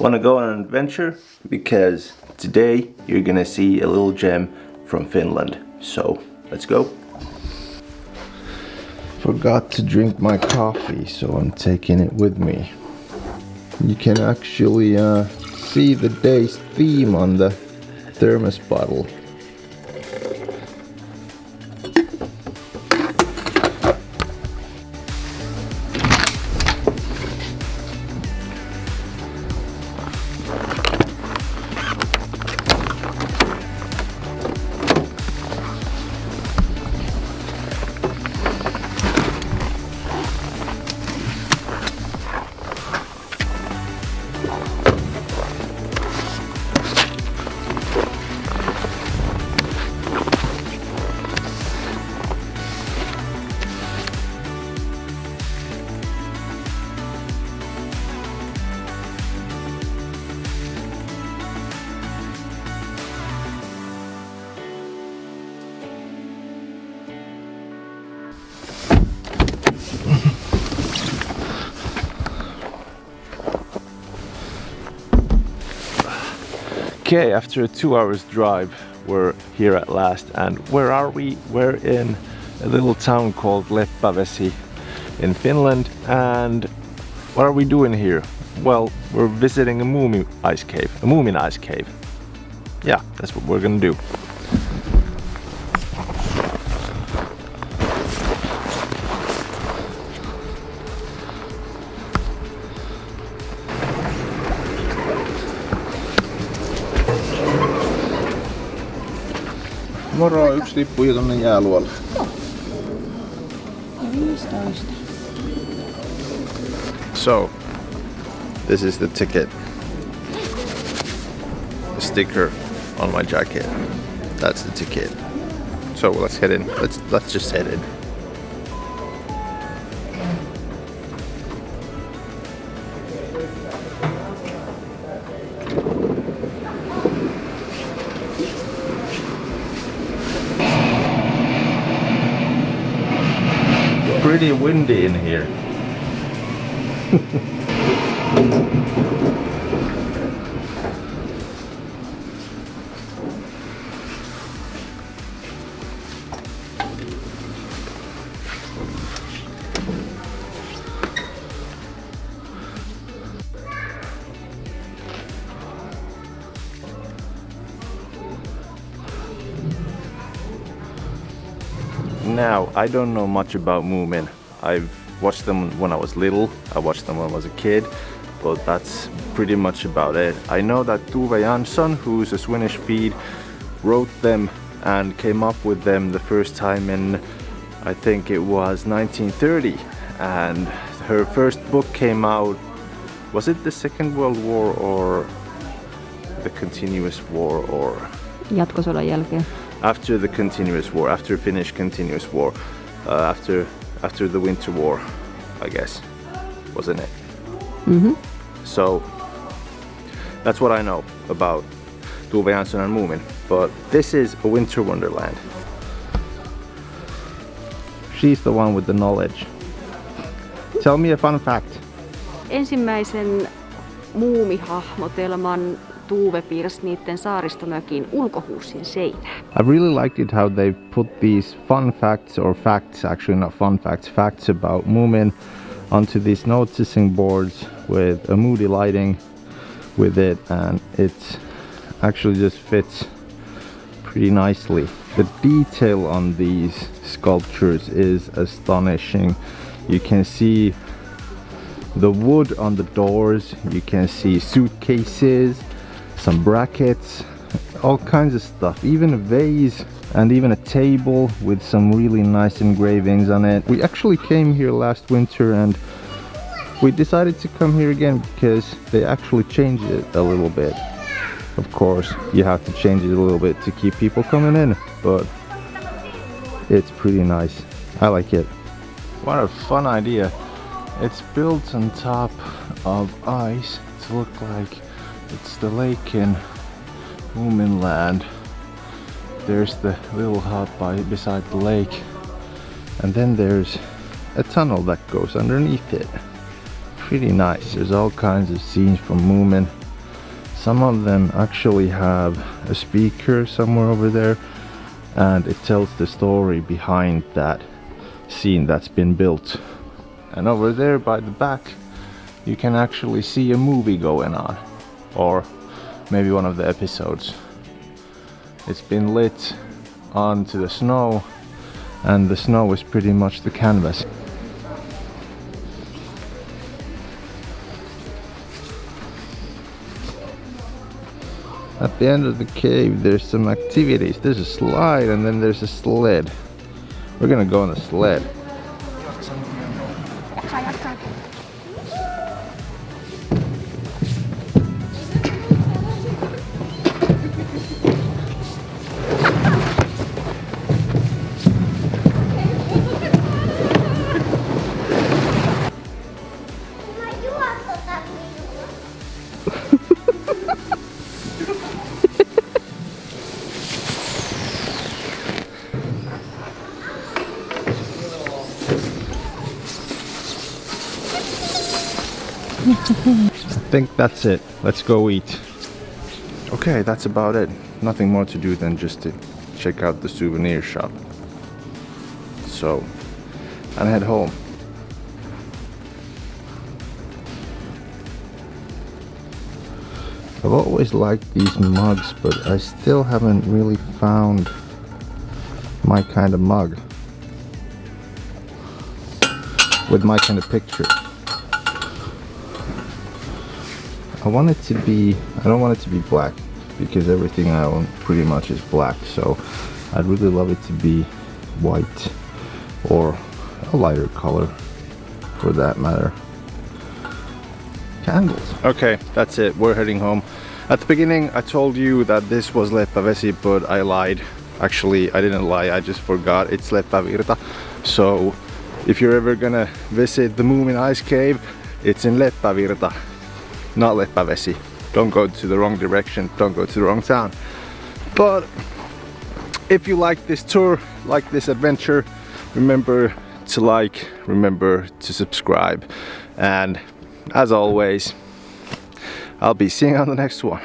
Want to go on an adventure? Because today you're gonna see a little gem from Finland. So let's go. Forgot to drink my coffee, so I'm taking it with me. You can actually uh, see the day's theme on the thermos bottle. Okay, after a two hours drive, we're here at last. And where are we? We're in a little town called Leppävesi in Finland. And what are we doing here? Well, we're visiting a Moomin ice cave, a Moomin ice cave. Yeah, that's what we're gonna do. Moro, yksi lippu jo tonne jääluolle. So, this is the ticket. The sticker on my jacket. That's the ticket. So let's head in. Let's let's just head in. Pretty windy in here. Now, I don't know much about Moomin. I've watched them when I was little, I watched them when I was a kid, but that's pretty much about it. I know that Tove Jansson, who's a Swedish feed, wrote them and came up with them the first time in, I think it was 1930. And her first book came out, was it the Second World War or the Continuous War or jatkosodan jälkeen. After the continuous war, after Finnish continuous war, uh, after after the Winter War, I guess, wasn't it? Mm-hmm. So that's what I know about Tove Jansson and Moomin. But this is a winter wonderland. She's the one with the knowledge. Tell me a fun fact. Ensimmäisen muumihahmotelman Niiden saaristomökin seinään. I really liked it how they put these fun facts or facts, actually not fun facts, facts about Moomin onto these noticing boards with a moody lighting with it and it actually just fits pretty nicely. The detail on these sculptures is astonishing. You can see the wood on the doors, you can see suitcases, some brackets, all kinds of stuff, even a vase and even a table with some really nice engravings on it. We actually came here last winter and we decided to come here again because they actually changed it a little bit. Of course, you have to change it a little bit to keep people coming in, but it's pretty nice. I like it. What a fun idea. It's built on top of ice to look like it's the lake in Moomin Land. There's the little hut by beside the lake. And then there's a tunnel that goes underneath it. Pretty nice. There's all kinds of scenes from Moomin. some of them actually have a speaker somewhere over there and it tells the story behind that scene that's been built and over there by the back you can actually see a movie going on or maybe one of the episodes. It's been lit onto the snow and the snow is pretty much the canvas. At the end of the cave there's some activities. There's a slide and then there's a sled. We're gonna go on the sled I think that's it. Let's go eat. Okay, that's about it. Nothing more to do than just to check out the souvenir shop. So, and head home. I've always liked these mugs, but I still haven't really found my kind of mug with my kind of picture. I want it to be, I don't want it to be black because everything I own pretty much is black. So I'd really love it to be white or a lighter color for that matter. Candles. Okay, that's it. We're heading home. At the beginning, I told you that this was Leppävesi, but I lied. Actually, I didn't lie. I just forgot. It's Leppävirta. So if you're ever gonna visit the Moomin Ice Cave, it's in Leppävirta not Leppävesi. Don't go to the wrong direction, don't go to the wrong town. But if you like this tour, like this adventure, remember to like, remember to subscribe. And as always, I'll be seeing you on the next one.